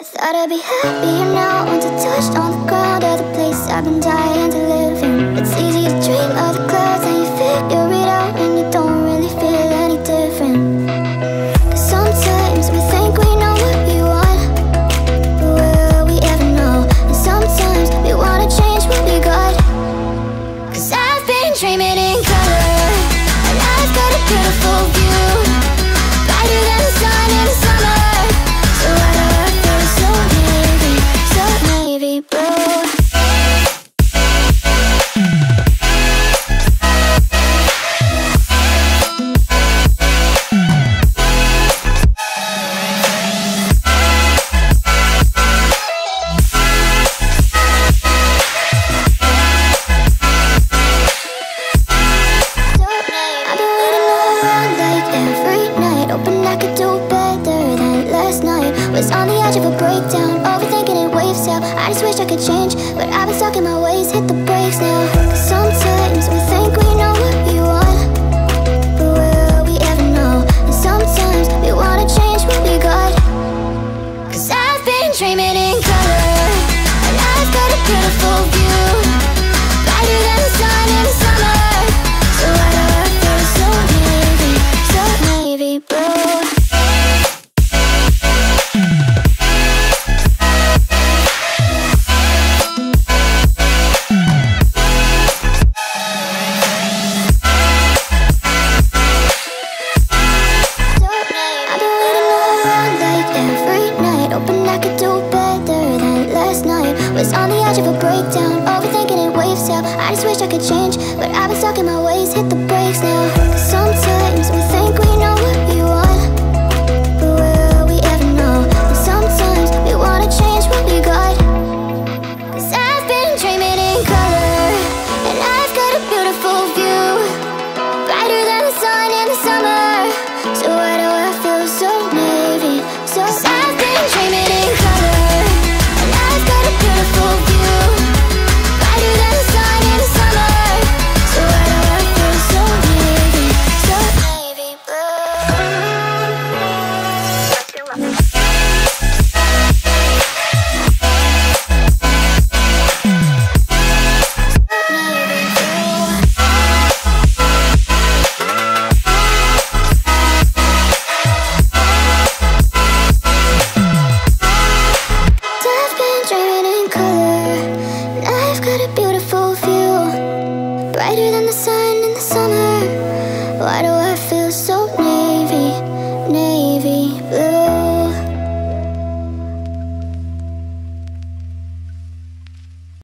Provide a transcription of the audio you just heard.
I thought I'd be happier now once I touched on the ground of the place I've been dying to live in. It's easy to dream of the clouds and you figure it out and you don't really feel any different. Cause sometimes we think we know what we want, but will we ever know? And sometimes we wanna change what we got. Cause I've been dreaming in color, and I've got a beautiful view, better than last night. Was on the edge of a breakdown, overthinking it waves out. I just wish I could change, but I've been stuck in my ways. Hit the brakes now. sometimes we think we know what we want, but will we ever know? And sometimes we wanna change what we got. Cause I've been dreaming in color, and I've got a beautiful view. Than sun in summer. So I so so? I just wish I could change But I've been stuck in my ways. Hit the brakes now. Cause sometimes